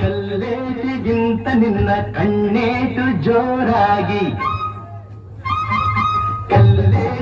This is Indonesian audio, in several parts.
ಕಲ್ಲೇಟಿಗಿಂತ ನಿನ್ನ ಕಣ್ಣೇಟು ಜೋರಾಗಿ. ಕಲ್ಲೇ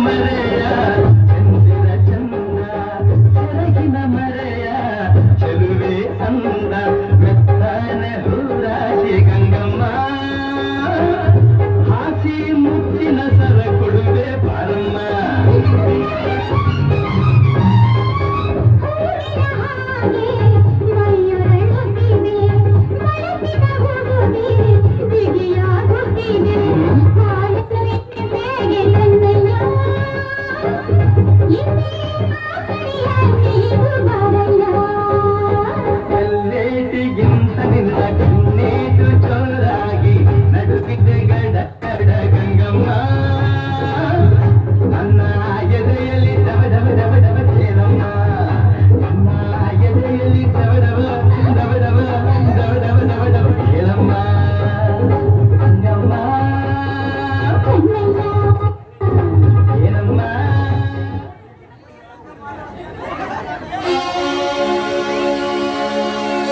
Mereka Thank you.